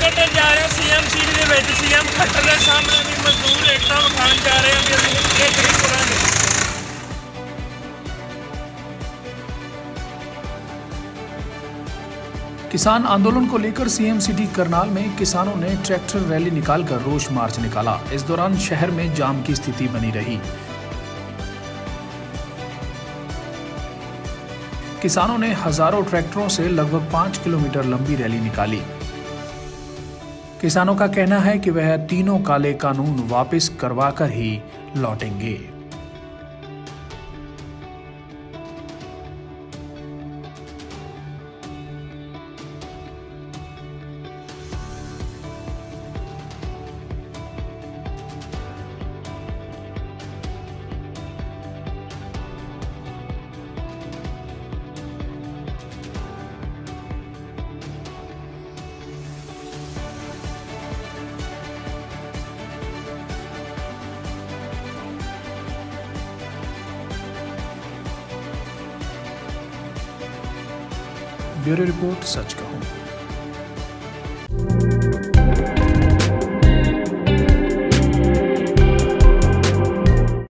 ਕੱਢਣ ਜਾ ਰਹੇ ਸੀਐਮ ਸੀਟ ਦੇ ਵਿੱਚ ਸੀਐਮ ਖੱਟਰ ਦੇ ਸਾਹਮਣੇ ਵੀ ਮਜ਼ਦੂਰ ਏਕਤਾ ਵਿਖਾਉਣ ਜਾ ਰਹੇ ਆ ਵੀ ਅਸੀਂ ਇਹ ਨਹੀਂ ਕਰਾਂਗੇ किसान आंदोलन को लेकर सीएम सिटी करनाल में किसानों ने ट्रैक्टर रैली निकालकर रोष मार्च निकाला इस दौरान शहर में जाम की स्थिति बनी रही किसानों ने हजारों ट्रैक्टरों से लगभग पांच किलोमीटर लंबी रैली निकाली किसानों का कहना है कि वह तीनों काले कानून वापस करवाकर ही लौटेंगे। ब्यूरो रिपोर्ट सच कहूँ।